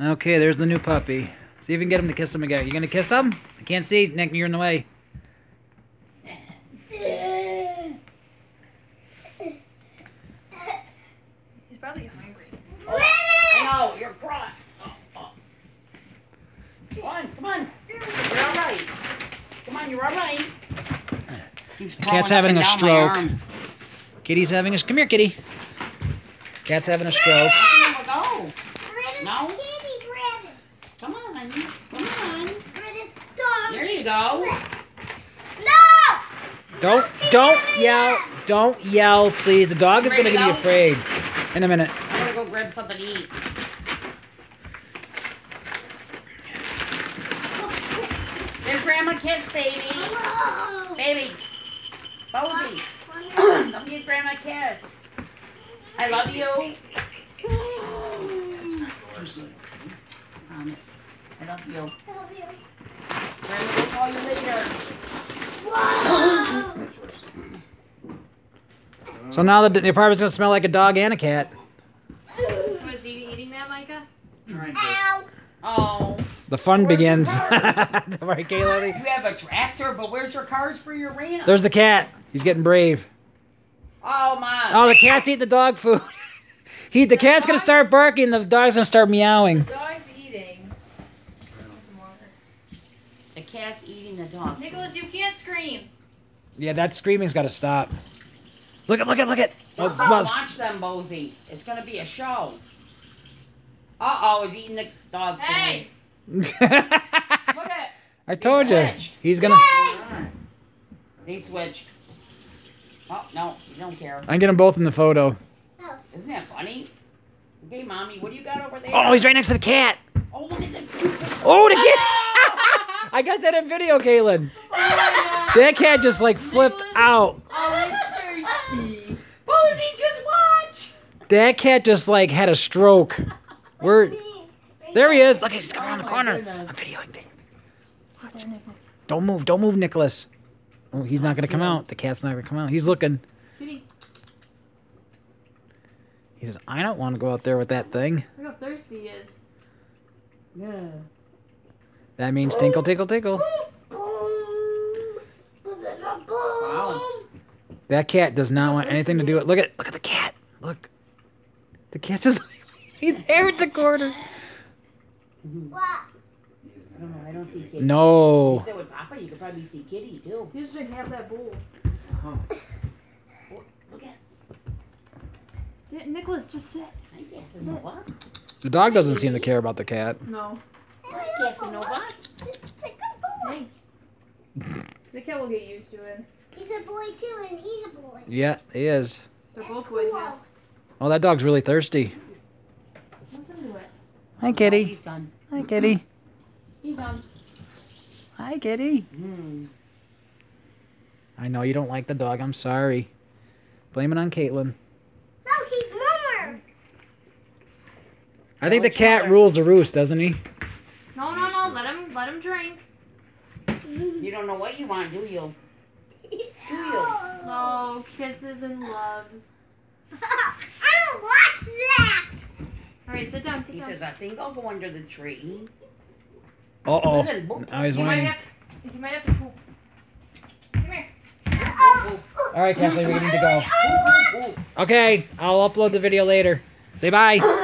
Okay, there's the new puppy. See if you can get him to kiss him again. You gonna kiss him? I can't see. Nick, you're in the way. He's probably hungry. I know, you're crying. Oh, oh. Come on, come on. You're all right. Come on, you're all right. Keeps cat's having a stroke. Kitty's having a. Come here, kitty. Cat's having a stroke. Come on, go. No. Kitty, grab it. Come on. Come on. Grab it, stop. There you go. No! Don't don't yell. Don't yell, please. The dog is gonna to get you afraid. In a minute. I'm gonna go grab something to eat. There's Grandma Kiss, baby. Whoa. Baby. Bozy. Don't give Grandma kiss. I love you. Um, I love you. Grandma will call you later. Whoa. So now the, the apartment's gonna smell like a dog and a cat. Was he eating that, Micah? Ow. Oh. The fun Where's your begins. cars? right, Kayla? You have a tractor, but where's your cars for your ramp? There's the cat. He's getting brave. Oh, my. Oh, the cat's eating the dog food. he, the cat's gonna start barking. The dog's gonna start meowing. The dog's eating. The cat's eating the dog. Nicholas, you can't scream. Yeah, that screaming's gotta stop. Look at, look at, look at. Oh, Just Buzz. watch them, Bozy. It's gonna be a show. Uh oh, he's eating the dog food. Hey! Look at I told you. He's gonna. They switched. Oh no, you don't care. I can get them both in the photo. Isn't that funny? Okay, mommy, what do you got over there? Oh, he's right next to the cat. Oh, look at the. Oh, the cat. I got that in video, Kaylin. Oh, that cat just like flipped out. Oh, it's thirsty. Bozy, just watch. That cat just like had a stroke. Where? There he is. Look, he's coming oh around the Oh, corner. goodness. I'm videoing. Nick. Don't move. Don't move, Nicholas. Oh, he's not gonna come out. The cat's not gonna come out. He's looking. Kitty, He says, "I don't want to go out there with that thing." look how thirsty he is. Yeah. That means tinkle, tinkle, tinkle. Wow. That cat does not want anything to do with. Look at look at the cat. Look. The cat's just he's there at the corner. What? I don't know. I don't see Kitty. You No. said with Papa, you could probably see Kitty too. He just have that bowl. Look at. Di- Nicholas, just sit. I the dog doesn't seem to care about the cat. No. I guess the? Hey. The cat will get used to it. He's a boy too, and he's a boy. Yeah, he is. They're both boys, yes. Oh, that dog's really thirsty. Listen to it. Hi, Oh, kitty. he's done. Hi, kitty. He's done. Hi, kitty. Hmm. I know you don't like the dog. I'm sorry. Blame it on Caitlin. No, he's warmer. I think the cat mother? rules the roost, doesn't he? No, no, no. Let him, let him drink. You don't know what you want, do you? Do you? Oh, kisses and loves. I don't watch that. All right, sit down. Sit He down. says, I think I'll go under the tree. Uh oh. Listen, Now he's You whining. have, you might have to poop. Come here. boop, All right, Kathleen, we need to go. Okay, I'll upload the video later. Say bye.